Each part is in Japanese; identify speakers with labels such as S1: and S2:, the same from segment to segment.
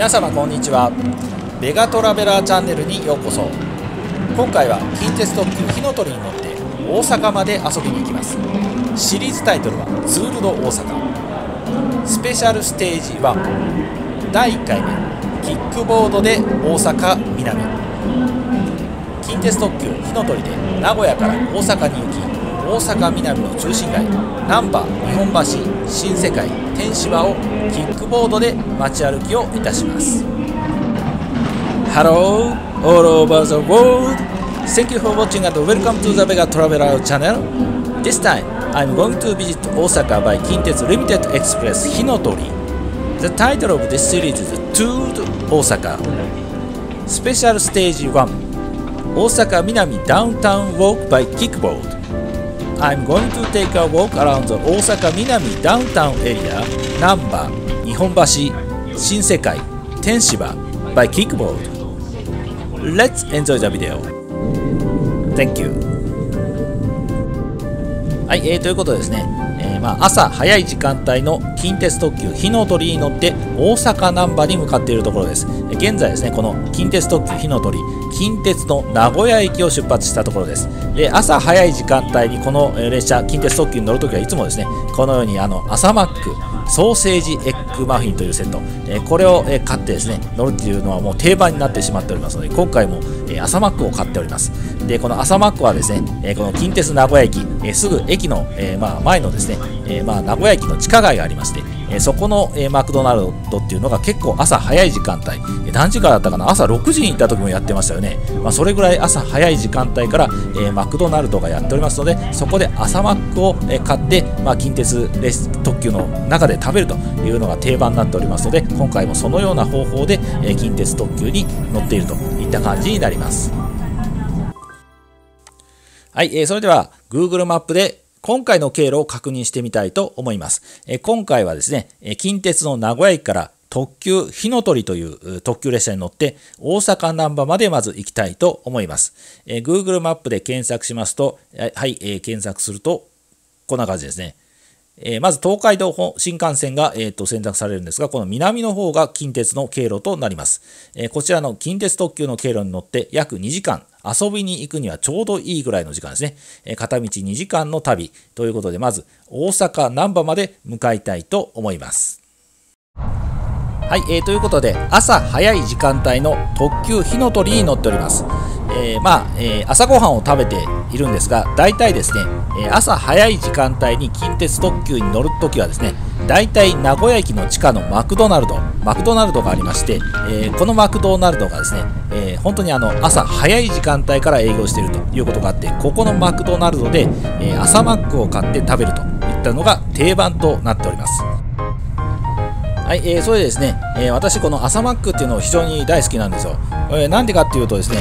S1: 皆様こんにちは。ベガトラベラーチャンネルにようこそ。今回は近鉄特急火の鳥に乗って大阪まで遊びに行きます。シリーズタイトルはツール・ド大阪。スペシャルステージ1第1回目キックボードで大阪南。近鉄特急火の鳥で名古屋から大阪に行き大阪南の中心街難波日本橋新世界天芝をキックボードで街歩きをいたします Hello all over the world Thank you for watching and welcome to the Vega Traveler channel This time I'm going to visit Osaka by Kintetsu Limited Express Hinotori The title of this series is Tour Osaka Special Stage 1 Osaka Minami Downtown Walk by Kickboard I'm going to take a walk around the 大阪南ダウンタウンエリア Number 日本橋新世界天芝 by Kickboard. Let's enjoy the video. Thank you. はい、えー、ということですね、えーまあ、朝早い時間帯の近鉄特急火の鳥に乗って大阪難波に向かっているところです、現在ですね、この近鉄特急火の鳥、近鉄の名古屋駅を出発したところです。で朝早い時間帯にこの列車、近鉄特急に乗るときはいつもですね、このようにあの朝マック、ソーセージエッグマフィンというセット、えこれを買ってですね乗るっていうのはもう定番になってしまっておりますので今回も朝マックを買っておりますでこの朝マックはですねこの近鉄名古屋駅すぐ駅のま前のですねまあ名古屋駅の地下街がありましてそこのマクドナルドっていうのが結構朝早い時間帯。何時からだったかな？朝6時に行った時もやってましたよね、まあ、それぐらい朝早い時間帯からマクドナルドがやっておりますのでそこで朝マックを買って、まあ、近鉄レス特急の中で食べるというのが定番になっておりますので今回もそのような方法で近鉄特急に乗っているといった感じになります。はい、えー、それでは Google マップで今回の経路を確認してみたいと思います。え今回はですね、近鉄の名古屋駅から特急火の鳥という特急列車に乗って大阪難波までまず行きたいと思います。え Google マップで検索しますと、はい、え検索するとこんな感じですね。えー、まず東海道新幹線が、えー、と選択されるんですが、この南の方が近鉄の経路となります。えー、こちらの近鉄特急の経路に乗って約2時間、遊びに行くにはちょうどいいぐらいの時間ですね。え片道2時間の旅ということで、まず大阪難波まで向かいたいと思います。はい、えー、ということで、朝早い時間帯の特急火の鳥に乗っております。えー、まあ、えー、朝ごはんを食べているんですが、大体ですね、え朝早い時間帯に近鉄特急に乗るときはですね、大体名古屋駅の地下のマクドナルド、マクドナルドがありまして、えこのマクドナルドがですね、え本当にあの朝早い時間帯から営業しているということがあって、ここのマクドナルドで、え朝マックを買って食べるといったのが定番となっております。はい、えー、それでですね、えー、私この朝マックっていうのを非常に大好きなんですよ。えー、なんでかっていうとですね、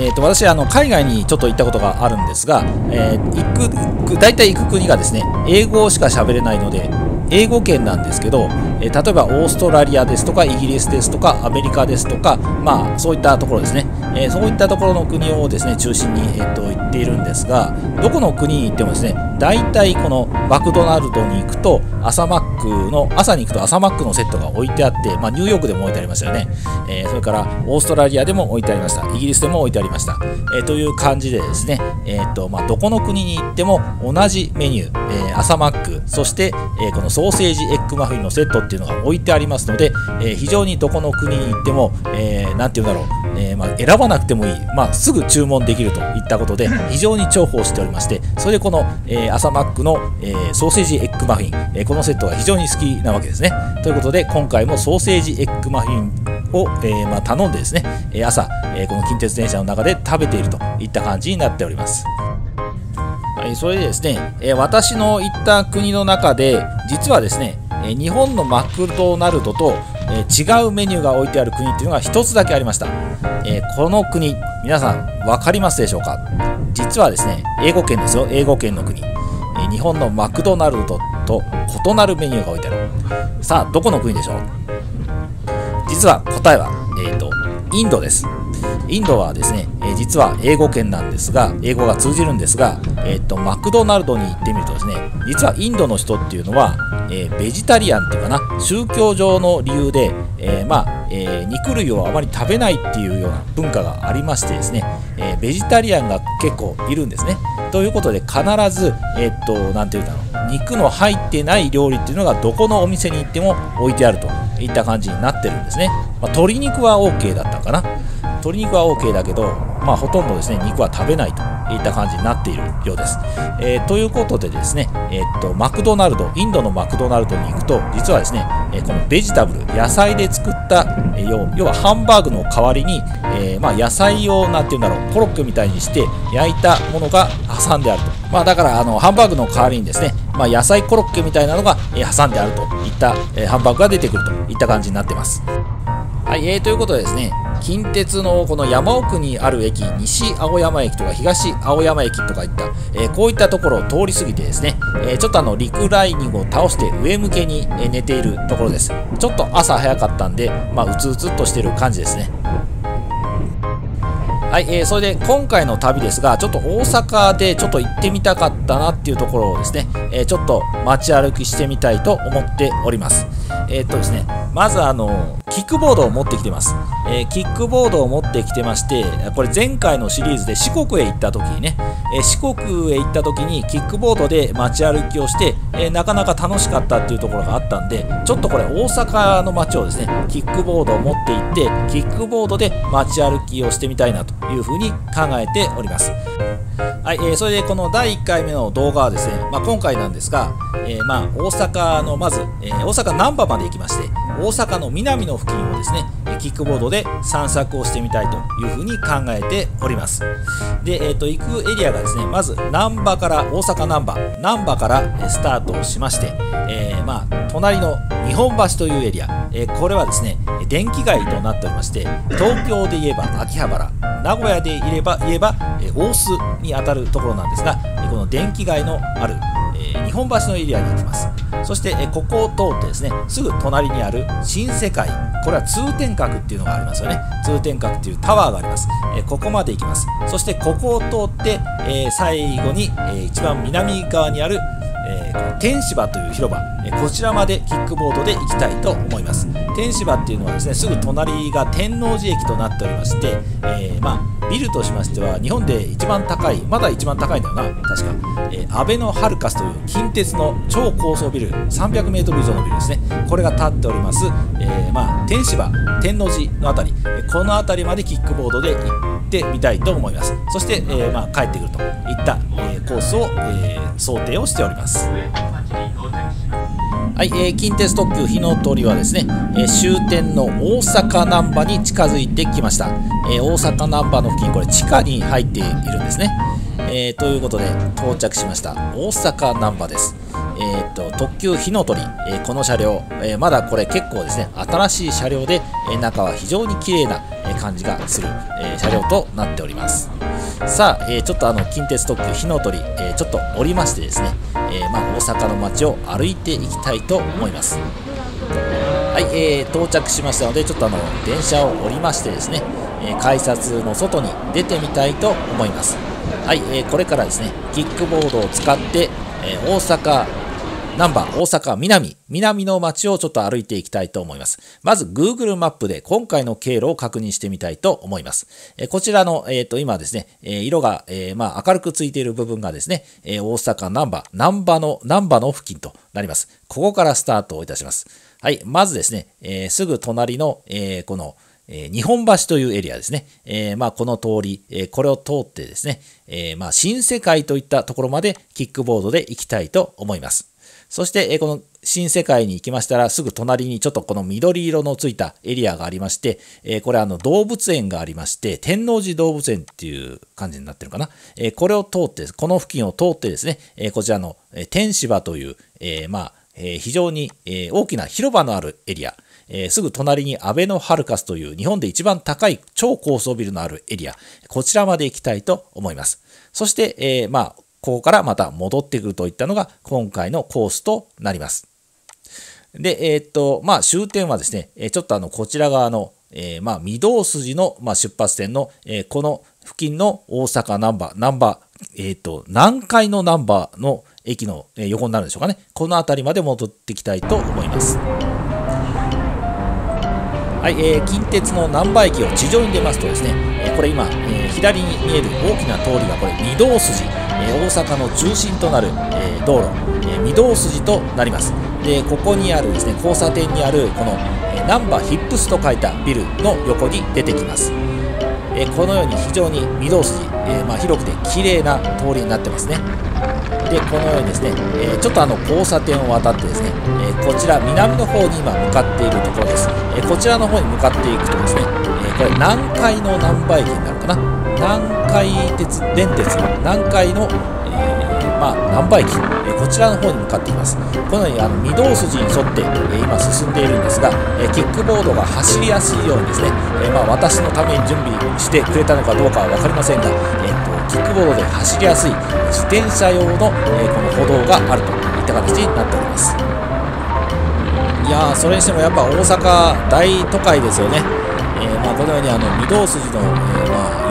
S1: えーと、私あの海外にちょっと行ったことがあるんですが、えー、行く大体行く国がですね英語しか喋れないので英語圏なんですけど、えー、例えばオーストラリアですとかイギリスですとかアメリカですとか、まあ、そういったところですね、えー、そういったところの国をですね中心に、えーと、行っているんですがどこの国に行ってもですね大体このマクドナルドに行くと朝マックの朝に行くと朝マックのセットが置いてあって、まあ、ニューヨークでも置いてありましたよね、えー、それからオーストラリアでも置いてありました。イギリスでも置いてありました、え、という感じでですね、えーとまあ、どこの国に行っても同じメニュー、えー、朝マックそして、えー、このソーセージエッグマフィンのセットっていうのが置いてありますので、えー、非常にどこの国に行っても、えー、て言うんだろう、えー、まあ、選ばなくてもいい、まあ、すぐ注文できるといったことで非常に重宝しておりましてそれでこの、えー、朝マックの、えー、ソーセージエッグマフィン、えー、このセットが非常に好きなわけですね。ということで今回もソーセージエッグマフィンを、えー、まあ、頼んでですね朝、えこの近鉄電車の中で食べているといった感じになっております。はい、それでですね、え私の行った国の中で実はですね、え日本のマクドナルドと、え違うメニューが置いてある国っていうのが1つだけありました、えこの国皆さん分かりますでしょうか？実はですね英語圏ですよ。英語圏の国、え日本のマクドナルドと異なるメニューが置いてある。さあどこの国でしょう？実は答えは、えーと、インドです。インドはですね、え実は英語圏なんですが、英語が通じるんですが、えーと、マクドナルドに行ってみるとですね、実はインドの人っていうのは、えー、ベジタリアンっていうかな、宗教上の理由で、え、まあ、え、肉類をあまり食べないっていうような文化がありましてですね、えベジタリアンが結構いるんですね。ということで、必ず、えっと、なていうんだろう、肉の入ってない料理っていうのがどこのお店に行っても置いてあるといった感じになってるんですね。まあ、鶏肉は OK だったかな。鶏肉は OK だけど、まあ、ほとんどですね肉は食べないといった感じになっているようです。えー、ということでですね、えー、っとマクドナルドインドのマクドナルドに行くと実はですね、えー、このベジタブル野菜で作った、えー、要はハンバーグの代わりに、えまあ、野菜を何て言うんだろうコロッケみたいにして焼いたものが挟んであると、まあ、だからあのハンバーグの代わりにですね、まあ、野菜コロッケみたいなのが、え挟んであるといった、えハンバーグが出てくるといった感じになってます。はい、えー、ということでですね、近鉄のこの山奥にある駅、西青山駅とか東青山駅とかいった、えー、こういったところを通り過ぎてですね、えー、ちょっとあのリクライニングを倒して上向けに寝ているところです。ちょっと朝早かったんで、まあ、うつうつっとしてる感じですね。はい、えー、それで今回の旅ですが、ちょっと大阪でちょっと行ってみたかったなっていうところをですね、えー、ちょっと街歩きしてみたいと思っております。えー、っとですね、まずあの、キックボードを持ってきてます、えー、キックボードを持ってきてまして、これ前回のシリーズで四国へ行った時にね、えー、四国へ行った時にキックボードで街歩きをして、えー、なかなか楽しかったっていうところがあったんで、ちょっとこれ大阪の街をですね、キックボードを持って行って、キックボードで街歩きをしてみたいなというふうに考えております。はい、えー、それでこの第1回目の動画はですね、まあ、今回なんですが、えー、まあ大阪のまず、えー、大阪難波まで行きまして、大阪の南の付近をですね、キックボードで散策をしてみたいというふうに考えております。で、えーと、行くエリアがですね、まず難波から大阪難波、難波からスタートをしまして、えー、まあ隣の日本橋というエリア、えー、これはですね、電気街となっておりまして、東京で言えば秋葉原、名古屋で言えば言えば、えー、大須にあたるところなんですが、えこの電気街のある、えー、日本橋のエリアに行きます。そして、えここを通ってですね、すぐ隣にある新世界、これは通天閣っていうのがありますよね。通天閣っていうタワーがあります。えここまで行きます。そしてここを通って、え最後に、え一番南側にある、天芝という広場、こちらまでキックボードで行きたいと思います。天芝っていうのはですね、すぐ隣が天王寺駅となっておりまして、えー、まあ、ビルとしましては日本で一番高い、まだ一番高いんだよな、確か、えー、アベノハルカスという近鉄の超高層ビル、300メートル以上のビルですね、これが建っております、え、まあ、天芝、天王寺の辺り、この辺りまでキックボードで行ってみたいと思います。そして、えー、まあ、帰ってくるといった、えコースを、え想定をしております。はい、えー、近鉄特急火の鳥はですね、えー、終点の大阪難波に近づいてきました、えー、大阪難波の付近これ地下に入っているんですね、えー、ということで到着しました大阪難波ですえーと、特急火の鳥、えー、この車両、えー、まだこれ結構ですね新しい車両で、えー、中は非常に綺麗な、え感じがする、え車両となっております。さあ、えちょっとあの近鉄特急火の鳥、えちょっと降りましてですね、えまあ、大阪の街を歩いていきたいと思います。はい、えー、到着しましたのでちょっとあの電車を降りましてですね、え改札の外に出てみたいと思います。はい、えー、これからですねキックボードを使って、え大阪難波、大阪、南、南の街をちょっと歩いていきたいと思います。まず Google マップで今回の経路を確認してみたいと思います。えこちらの、えっ、ー、と、今ですね、え色が、えー、まあ、明るくついている部分がですね、え大阪、難波、難波の、難波の付近となります。ここからスタートをいたします。はい、まずですね、えすぐ隣の、えこの、え日本橋というエリアですね。えー、まあ、この通り、えー、これを通ってですね、えー、まあ、新世界といったところまでキックボードで行きたいと思います。そして、この新世界に行きましたら、すぐ隣にちょっとこの緑色のついたエリアがありまして、これあの動物園がありまして、天王寺動物園っていう感じになってるかな？これを通って、この付近を通ってですね、こちらの天芝という、まあ、非常に大きな広場のあるエリア、えすぐ隣にアベノハルカスという日本で一番高い超高層ビルのあるエリア、こちらまで行きたいと思います。そして、え、まあ、ここからまた戻ってくるといったのが今回のコースとなります。で、えー、っと、まあ、終点はですね、ちょっとあの、こちら側の、えー、まあ、御堂筋の、まあ、出発点の、えー、この付近の大阪ナンバー、ナンバー、えっ、と、南海のナンバーの駅の横になるんでしょうかね。この辺りまで戻ってきたいと思います。はい、えー、近鉄の難波駅を地上に出ますとですね、え、これ今、え、左に見える大きな通りがこれ御堂筋、えー、大阪の中心となる、えー、道路、えー、御堂筋となります。でここにあるですね交差点にあるこの、えー、ナンバーヒップスと書いたビルの横に出てきます、えー、このように非常に御堂筋、えーまあ、広くて綺麗な通りになってますね。でこのようにですね、えー、ちょっとあの交差点を渡ってですね、えー、こちら南の方に今向かっているところです、えー、こちらの方に向かっていくとですね、えこれ南海の難波駅になるかな。南海鉄電鉄南海の、えまあ、難波駅、えこちらの方に向かっています。このようにあの御堂筋に沿って、え今進んでいるんですが、えキックボードが走りやすいようにですね、えまあ、私のために準備してくれたのかどうかは分かりませんが、えーとキックボードで走りやすい自転車用の、えこの歩道があるといった形になっております。いやーそれにしてもやっぱ大阪大都会ですよね、えー、まあ、このようにあの御堂筋の、えー、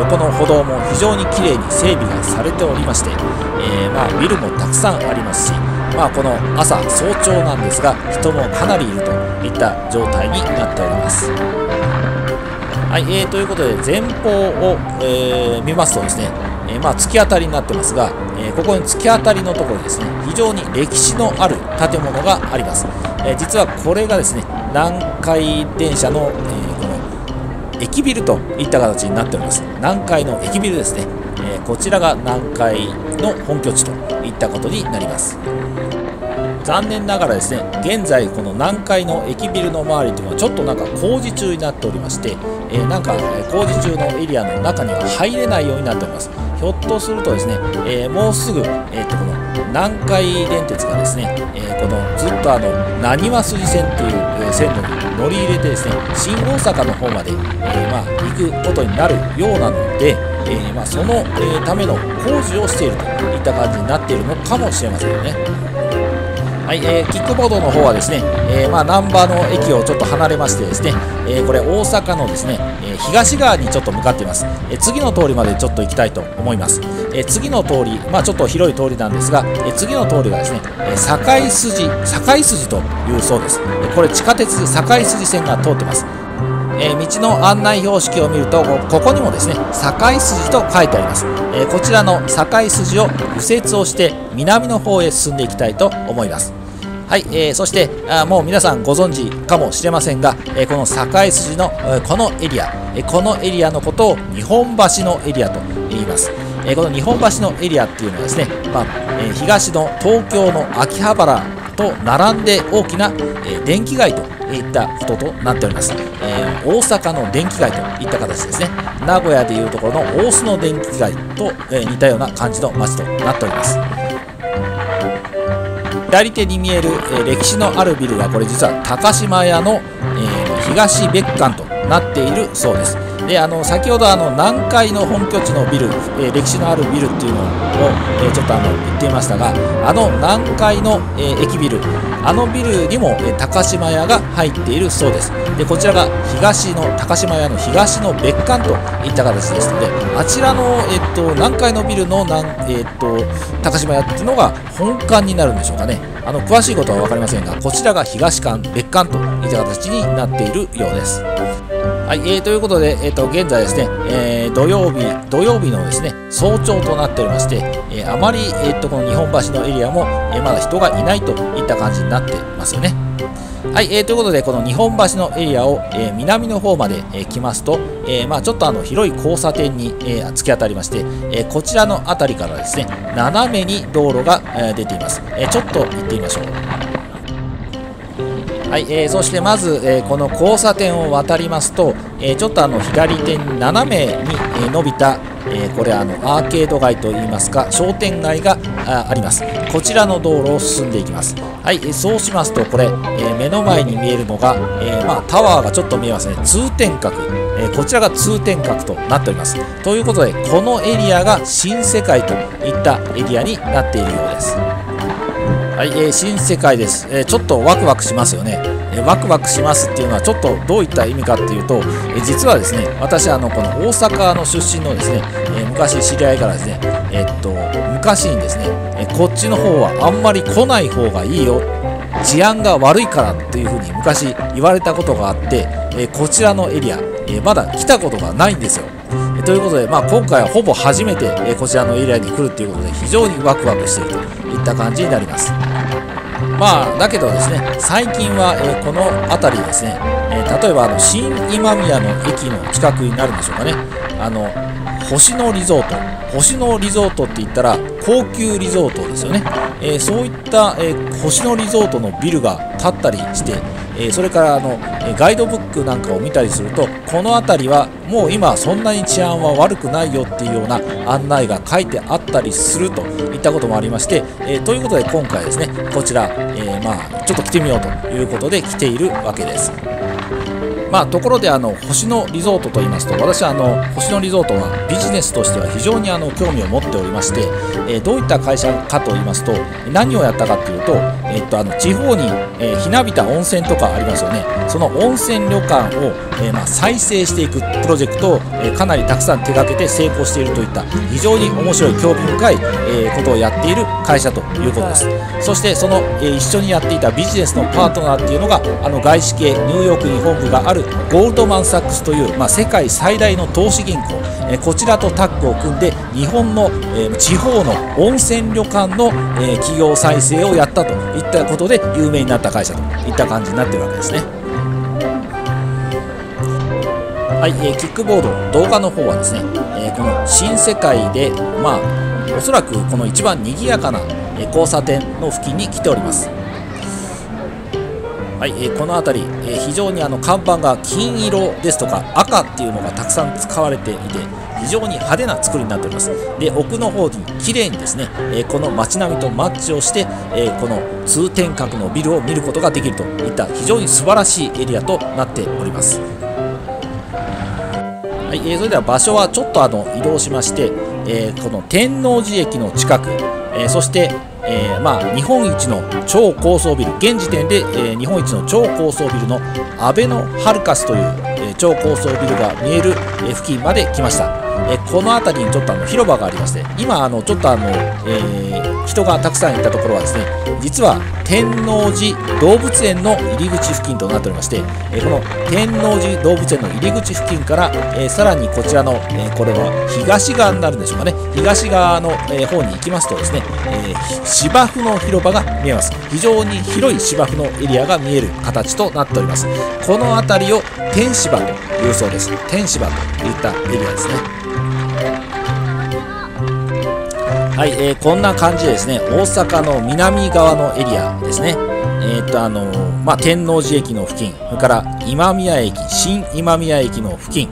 S1: 横の歩道も非常にきれいに整備がされておりまして、えー、まあ、ビルもたくさんありますし、まあ、この朝早朝なんですが人もかなりいるといった状態になっております。はい、えー、ということで前方を、えー、見ますとですね、え、まあ、突き当たりになってますが、え、ここに突き当たりのところにですね非常に歴史のある建物があります、え、実はこれがですね南海電車の、え駅ビルといった形になっております。南海の駅ビルですね、えこちらが南海の本拠地といったことになります。残念ながらですね現在この南海の駅ビルの周りというのはちょっとなんか工事中になっておりまして、えー、なんか工事中のエリアの中には入れないようになっております。ひょっとするとですね、えー、もうすぐ、えー、とこの南海電鉄がですね、えー、このずっとあのなにわ筋線という、え、線路に乗り入れてですね新大阪の方まで、え、まあ、行くことになるようなので、え、まあ、その、えための工事をしているといった感じになっているのかもしれませんよね。はい、えー、キックボードの方はですね、えー、まあ、難波の駅をちょっと離れましてですね、えー、これ大阪のですね、え東側にちょっと向かっています、え次の通りまでちょっと行きたいと思います、え次の通り、まあ、ちょっと広い通りなんですが、え次の通りがですね、え堺筋堺筋というそうです、えこれ地下鉄堺筋線が通ってます。えー、道の案内標識を見るとここにもですね堺筋と書いてあります、えー、こちらの堺筋を右折をして南の方へ進んでいきたいと思います。はい、えー、そしてあもう皆さんご存知かもしれませんが、えー、この境筋の、えー、このエリア、えこのエリアのことを日本橋のエリアと言います、えこの日本橋のエリアっていうのはですね、まあえ東の東京の秋葉原と並んで大きな、え電気街といったこととなっております、え大阪の電気街といった形ですね。名古屋でいうところの大須の電気街と、え似たような感じの街となっております。左手に見える、え歴史のあるビルはこれ実は高島屋の、え東別館となっているそうです。であの先ほどあの南海の本拠地のビル、えー、歴史のあるビルっていうのを、えー、ちょっとあの言っていましたがあの南海の、えー、駅ビルあのビルにも、え高島屋が入っているそうですでこちらが東の高島屋の東の別館といった形ですのであちらの、えっと南海のビルの南、えっと高島屋っていうのが本館になるんでしょうかねあの詳しいことは分かりませんがこちらが東館別館といった形になっているようです。はい、えー、ということで、えーと、現在ですね、えー、土曜日、土曜日のですね、早朝となっておりまして、えー、あまり、えーと、この日本橋のエリアも、えー、まだ人がいないといった感じになってますよね。はい、えー、ということで、この日本橋のエリアを、えー、南の方まで、えー、来ますと、えー、まあ、ちょっとあの広い交差点に、えー、突き当たりまして、えー、こちらの辺りからですね、斜めに道路が、えー、出ています、えー。ちょっと行ってみましょう。はい、えー、そしてまず、えー、この交差点を渡りますと、えー、ちょっとあの左手に斜めに、え伸びた、えこれあのアーケード街といいますか商店街があります。こちらの道路を進んでいきます。はい、えそうしますとこれ、え目の前に見えるのが、えまあ、タワーがちょっと見えますね。通天閣、えこちらが通天閣となっております。ということでこのエリアが新世界といったエリアになっているようです。はい、えー、新世界です、えー、ちょっとワクワクしますよね、えワクワクしますっていうのはちょっとどういった意味かっていうと、え実はですね私あのこの大阪の出身のですね、え昔知り合いからですねえっと昔にですね、えこっちの方はあんまり来ない方がいいよ治安が悪いからっていうふうに昔言われたことがあって、えこちらのエリア、えまだ来たことがないんですよ。ということで、まあ、今回はほぼ初めて、えこちらのエリアに来るということで非常にワクワクしているといった感じになります。まあ、だけどですね、最近は、え、この辺りですね、え、例えばあの新今宮の駅の近くになるんでしょうかね、あの星野リゾート、星野リゾートって言ったら高級リゾートですよね、えー、そういった、え星野リゾートのビルが建ったりして、えそれからあのえガイドブックなんかを見たりするとこの辺りはもう今そんなに治安は悪くないよっていうような案内が書いてあったりするといったこともありまして、え、ということで今回ですねこちら、え、まあちょっと来てみようということで来ているわけです。まあ、ところであの星野リゾートと言いますと私はあの星野リゾートはビジネスとしては非常にあの興味を持っておりまして、えー、どういった会社かと言いますと何をやったかというと,、え、っとあの地方に、えー、ひなびた温泉とかありますよね。その温泉旅館を、えまあ、再生していくプロジェクトを、えかなりたくさん手掛けて成功しているといった非常に面白い興味深い、えことをやっている会社ということです。そしてその、え一緒にやっていたビジネスのパートナーっていうのがあの外資系ニューヨークに本部があるゴールドマン・サックスという、まあ、世界最大の投資銀行、えこちらとタッグを組んで日本の、え地方の温泉旅館の、え企業再生をやったと。いったことで有名になった会社といった感じになってるわけですね。はい、えー、キックボード動画の方はですね、えー、この新世界でまあおそらくこの一番賑やかな交差点の付近に来ております。はい、えー、この辺り、えー、非常にあの看板が金色ですとか赤っていうのがたくさん使われていて非常に派手な作りになっております。で奥の方に綺麗にですね、えー、この街並みとマッチをして、えこの通天閣のビルを見ることができるといった非常に素晴らしいエリアとなっております。はい、えー、それでは場所はちょっとあの移動しまして、えこの天王寺駅の近く、えそしてえー、まあ、日本一の超高層ビル現時点で、えー、日本一の超高層ビルのアベノハルカスという、えー、超高層ビルが見える、え付近まで来ました、えこの辺りにちょっとあの広場がありまして今あのちょっとあの、え人がたくさんいたところはですね実は天王寺動物園の入り口付近となっておりまして、えこの天王寺動物園の入り口付近から、えさらにこちらの、えこれは東側になるんでしょうかね。東側の、え方に行きますとですね、え芝生の広場が見えます。非常に広い芝生のエリアが見える形となっております。この辺りを天芝というそうです。天芝といったエリアですね。はい、えー、こんな感じでですね、大阪の南側のエリアですね、えー、っと、あのまあ、天王寺駅の付近、それから今宮駅、新今宮駅の付近、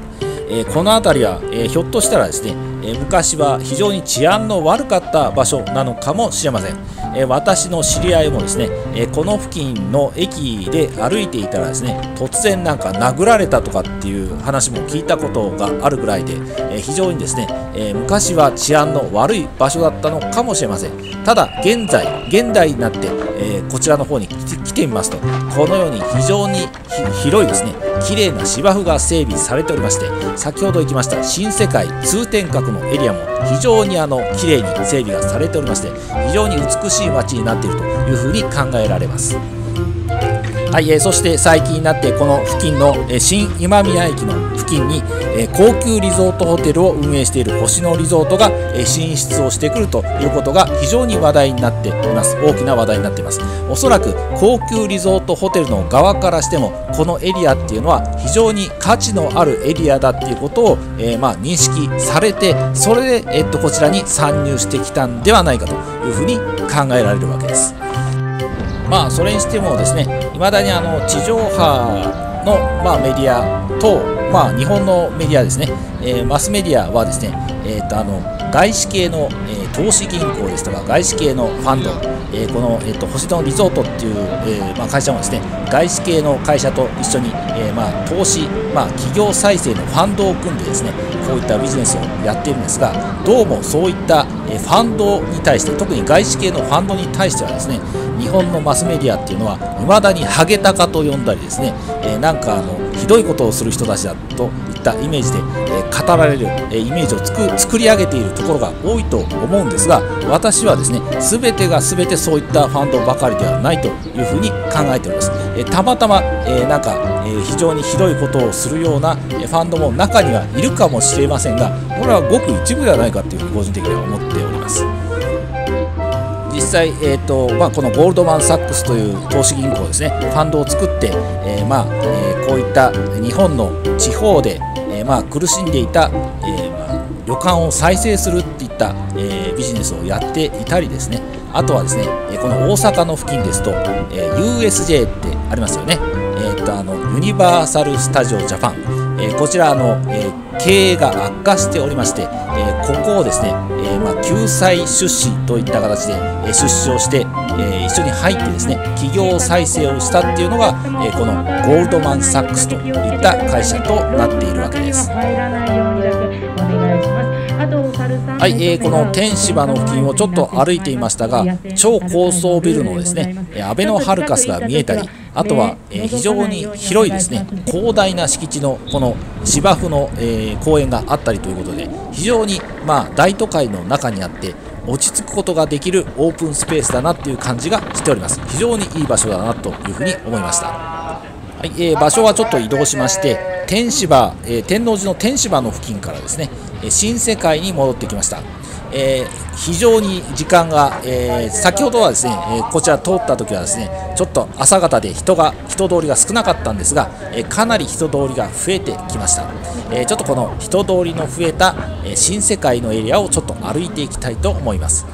S1: えー、この辺りは、えひょっとしたらですね、え昔は非常に治安の悪かった場所なのかもしれません、え私の知り合いもですね、えこの付近の駅で歩いていたらですね突然なんか殴られたとかっていう話も聞いたことがあるぐらいで、え非常にですね、え昔は治安の悪い場所だったのかもしれません。ただ現在現代になって、えこちらの方に来てみますとこのように非常に広いですね綺麗な芝生が整備されておりまして先ほど行きました新世界通天閣のエリアも非常にあの綺麗に整備がされておりまして非常に美しい街になっているというふうに考えられます。はい、えー、そして最近になってこの付近の、えー、新今宮駅の付近に、えー、高級リゾートホテルを運営している星野リゾートが、え進出をしてくるということが非常に話題になっています。大きな話題になっています。おそらく高級リゾートホテルの側からしてもこのエリアっていうのは非常に価値のあるエリアだっていうことを、えまあ、認識されてそれで、えっとこちらに参入してきたんではないかというふうに考えられるわけです。まあそれにしてもですねいまだにあの地上波の、まあ、メディアと、まあ、日本のメディアですね、えー、マスメディアはですね、えーと、あの外資系の、えー、投資銀行ですとか外資系のファンド、えー、この、えーと、星野リゾートっていう、えーまあ、会社もですね外資系の会社と一緒に、えーまあ、投資、まあ、企業再生のファンドを組んでですねこういったビジネスをやっているんですがどうもそういった、えファンドに対して特に外資系のファンドに対してはですね日本のマスメディアっていうのは未だにハゲタカと呼んだりですね、え、なんかあのひどいことをする人たちだとったイメージで、えー、語られる、えー、イメージをつく作り上げているところが多いと思うんですが私はですね全てが全てそういったファンドばかりではないというふうに考えております、えたまたま、えなんか、え非常にひどいことをするような、えファンドも中にはいるかもしれませんがこれはごく一部ではないかというふうに個人的には思っております。実際、えーとまあ、このゴールドマン・サックスという投資銀行ですね。ファンドを作って、えー、まあえー、こういった日本の地方で、えー、まあ、苦しんでいた、えまあ、旅館を再生するっていった、えビジネスをやっていたりですね。あとはですねこの大阪の付近ですと、え USJ ってありますよね、えーと、あのユニバーサル・スタジオ・ジャパン、えこちらの、え経営が悪化しておりまして、ここをですね、えまあ、救済出資といった形で、え出資をして、え一緒に入ってですね企業再生をしたっていうのが、えこのゴールドマン・サックスといった会社となっているわけです。はい、えー、この天芝の付近をちょっと歩いていましたが超高層ビルのですねアベノハルカスが見えたりあとは、えー、非常に広いですね広大な敷地のこの芝生の、えー、公園があったりということで非常に、まあ、大都会の中にあって落ち着くことができるオープンスペースだなっていう感じがしております。非常にいい場所だなというふうに思いました、はいえー、場所はちょっと移動しまして天芝、えー、天王寺の天芝の付近からですね新世界に戻ってきました。えー、非常に時間が、えー、先ほどはですね、え、こちら通った時はですねちょっと朝方で人が人通りが少なかったんですが、えかなり人通りが増えてきました、えちょっとこの人通りの増えた、え新世界のエリアをちょっと歩いていきたいと思います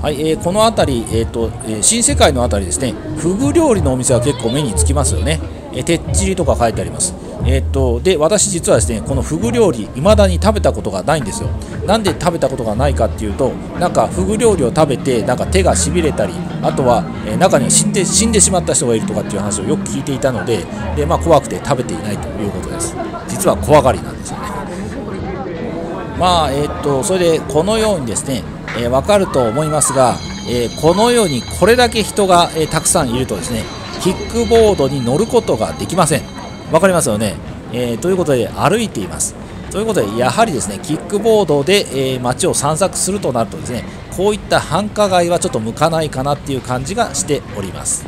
S1: はい、えー、この辺り、えーとえー、新世界の辺りですね。フグ料理のお店は結構目につきますよね、えー、てっちりとか書いてあります。えー、っとで私実はですねこのフグ料理未だに食べたことがないんですよ。なんで食べたことがないかっていうとなんかフグ料理を食べてなんか手がしびれたりあとは、えー、中には死んで死んでしまった人がいるとかっていう話をよく聞いていたのでで、まあ、怖くて食べていないということです。実は怖がりなんですよね。まあえー、っとそれでこのようにですね、えー、分かると思いますが、えこのようにこれだけ人が、えたくさんいるとですねキックボードに乗ることができません。分かりますよね、え、ということで歩いています。ということでやはりですねキックボードで、え、街を散策するとなるとですねこういった繁華街はちょっと向かないかなっていう感じがしております。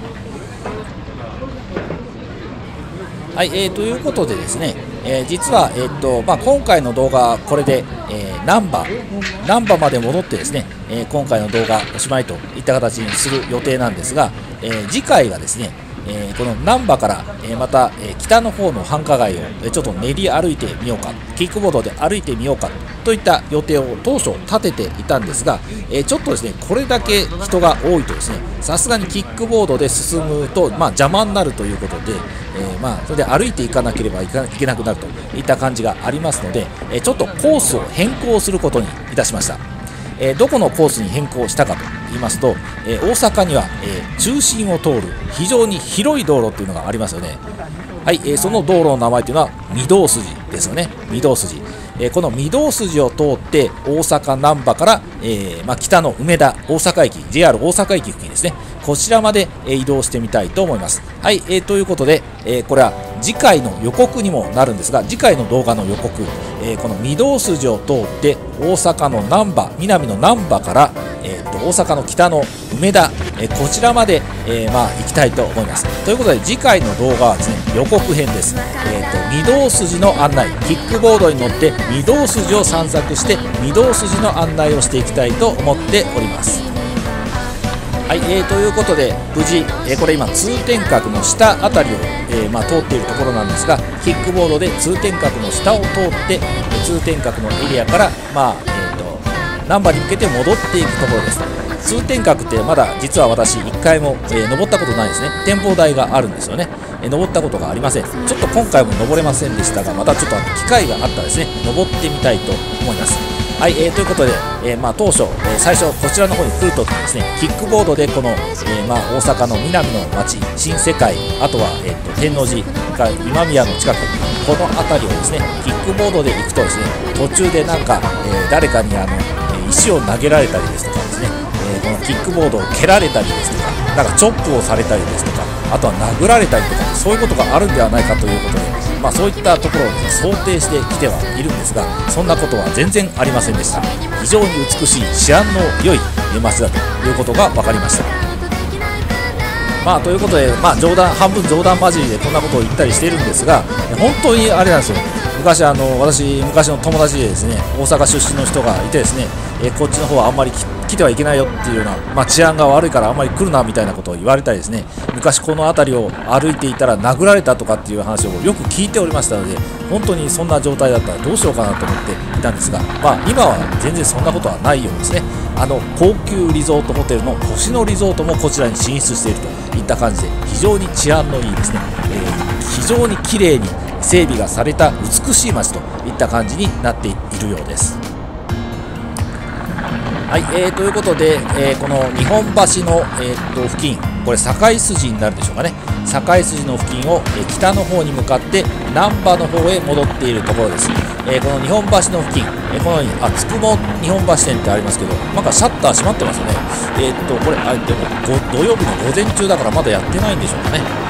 S1: はい、えー、ということでですね、えー、実は、えーとまあ、今回の動画はこれで、えー、ナンバーナンバーまで戻ってですね、えー、今回の動画おしまいといった形にする予定なんですが、え、次回がですねえー、この難波から、えー、また、えー、北の方の繁華街を、えちょっと練り歩いてみようかキックボードで歩いてみようかといった予定を当初立てていたんですが、えちょっとですねこれだけ人が多いとですねさすがにキックボードで進むと、まあ、邪魔になるということで、えまあ、それで歩いていかなければいけなくなるといった感じがありますので、えちょっとコースを変更することにいたしました。えどこのコースに変更したかと言いますと、え大阪には、え中心を通る非常に広い道路っていうのがありますよね。はい、えその道路の名前というのは御堂筋ですよね。御堂筋。えこの御堂筋を通って大阪難波から、え、まあ、北の梅田大阪駅 JR 大阪駅付近ですねこちらまで、え移動してみたいと思いますはい、え、ということで、えこれは次回の予告にもなるんですが次回の動画の予告、えこの御堂筋を通って大阪の難波南の難波から、大阪の北の梅田、えこちらまで、えまあ、行きたいと思います。ということで次回の動画はですね予告編です、えーと、御堂筋の案内キックボードに乗って御堂筋を散策して御堂筋の案内をしていきたいと思っております。はい、えー、ということで無事、えー、これ今通天閣の下あたりを、えー、まあ、通っているところなんですがキックボードで通天閣の下を通って通天閣のエリアから、まあ、難波に向けて戻っていくところです。通天閣ってまだ実は私1回も、え登ったことないですね。展望台があるんですよね、え登ったことがありません。ちょっと今回も登れませんでしたがまたちょっと機会があったらですね登ってみたいと思います。はい、えー、ということで、えー、まあ、当初、えー、最初こちらの方に来るときにですねキックボードでこの、えー、まあ、大阪の南の町新世界あとは、えーと、天王寺か今宮の近くこの辺りをですねキックボードで行くとですね途中でなんか、え誰かにあの石を投げられたりですとかですね、えこのキックボードを蹴られたりですとかなんかチョップをされたりですとかあとは殴られたりとかそういうことがあるんではないかということでまあ、そういったところを、ね、想定してきてはいるんですがそんなことは全然ありませんでした。非常に美しい治安の良い街だということが分かりました。まあということで、まあ、冗談半分冗談交じりでこんなことを言ったりしているんですが本当にあれなんですよ。昔あの私昔の友達でですね大阪出身の人がいてですねえこっちの方はあんまり来てはいけないよっていうような、まあ、治安が悪いからあんまり来るなみたいなことを言われたりですね昔この辺りを歩いていたら殴られたとかっていう話をよく聞いておりましたので本当にそんな状態だったらどうしようかなと思っていたんですが、まあ、今は全然そんなことはないようですね。あの高級リゾートホテルの星野リゾートもこちらに進出しているといった感じで非常に治安のいいですね、えー、非常に綺麗に整備がされた美しい街といった感じになっているようです。はい、えー、ということで、えー、この日本橋の、えー、と付近、これ堺筋になるでしょうかね、堺筋の付近を、えー、北の方に向かって難波の方へ戻っているところです。えー、この日本橋の付近、えー、このように、あ、つくも日本橋店ってありますけど、なんかシャッター閉まってますよね。えっと、これ、あでも土曜日の午前中だからまだやってないんでしょうかね。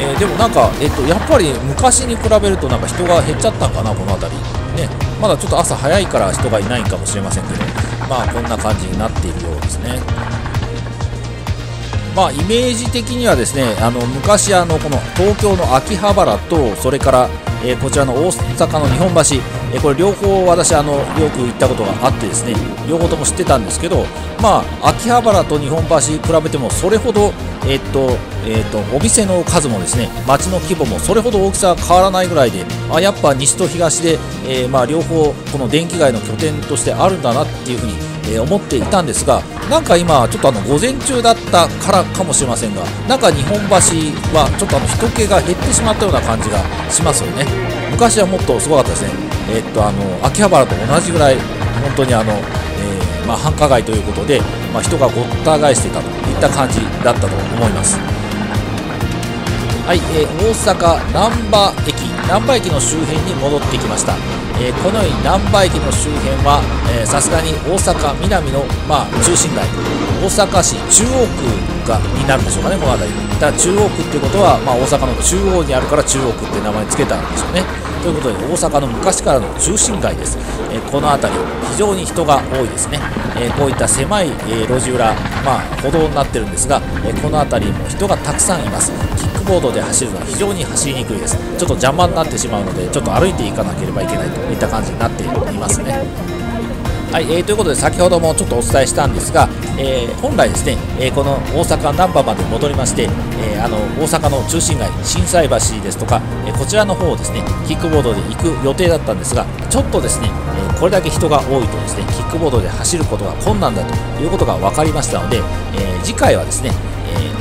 S1: えー、でもなんか、えっと、やっぱり昔に比べるとなんか人が減っちゃったんかな、この辺り。ね、まだちょっと朝早いから人がいないかもしれませんけど、まあこんな感じになっているようですね。まあ、イメージ的にはですねあの昔あのこの東京の秋葉原とそれから、えー、こちらの大阪の日本橋、えー、これ両方私あのよく行ったことがあってですね。両方とも知ってたんですけど、まあ、秋葉原と日本橋比べてもそれほど、えー、っとえーと、お店の数もですね街の規模もそれほど大きさは変わらないぐらいであやっぱ西と東で、え、まあ、両方この電気街の拠点としてあるんだなっていうふうに、え、思っていたんですがなんか今ちょっとあの午前中だったからかもしれませんがなんか日本橋はちょっとあの人気が減ってしまったような感じがしますよね。昔はもっとすごかったですねえー、っとあの秋葉原と同じぐらい本当にあの、えまあ、繁華街ということで、まあ、人がごった返していたといった感じだったと思います。はい、えー、大阪難波駅難波駅の周辺に戻ってきました、えー、このように難波駅の周辺はさすがに大阪南の、まあ、中心街大阪市中央区がになるんでしょうかねこの辺り。だから中央区っていうことは、まあ、大阪の中央にあるから中央区って名前つけたんでしょうね。ということで大阪の昔からの中心街です、えー、この辺り非常に人が多いですね、えー、こういった狭い、えー、路地裏、まあ、歩道になってるんですが、えこの辺りも人がたくさんいます。キックボードで走るのは非常に走りにくいです。ちょっと邪魔になってしまうのでちょっと歩いていかなければいけないといった感じになっていますね。はい、えー、ということで先ほどもちょっとお伝えしたんですが、えー、本来ですね、えー、この大阪難波まで戻りまして、え、あの大阪の中心街心斎橋ですとか、えこちらの方をですねキックボードで行く予定だったんですがちょっとですね、えこれだけ人が多いとですねキックボードで走ることが困難だということが分かりましたので、え次回はですね、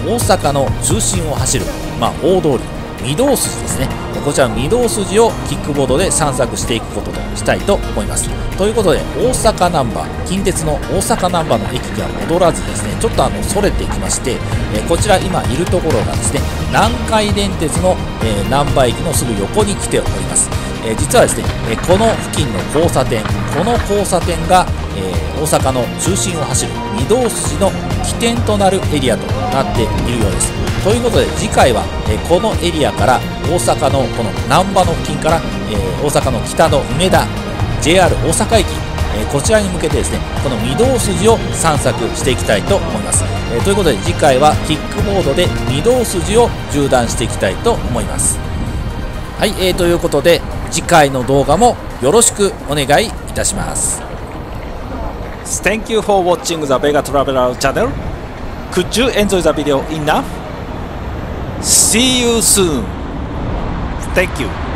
S1: え大阪の中心を走るまあ、大通り御堂筋ですね。こちら御堂筋をキックボードで散策していくこととしたいと思います。ということで大阪ナンバー近鉄の大阪ナンバーの駅には戻らずですねちょっとあのそれていきまして、えこちら今いるところがですね南海電鉄の、えー、難波駅のすぐ横に来ております。え実はですね、えこの付近の交差点この交差点が、えー、大阪の中心を走る御堂筋の起点となるエリアとなっているようです。ということで次回は、えこのエリアから大阪のこの難波の付近から、え大阪の北の梅田 JR 大阪駅えこちらに向けてですねこの御堂筋を散策していきたいと思います、えということで次回はキックボードで御堂筋を縦断していきたいと思います。はい、えー、ということで次回の動画もよろしくお願いいたします。
S2: Thank you for watching the Vega Traveler channel. Could you enjoy the video enough? See you soon. Thank you.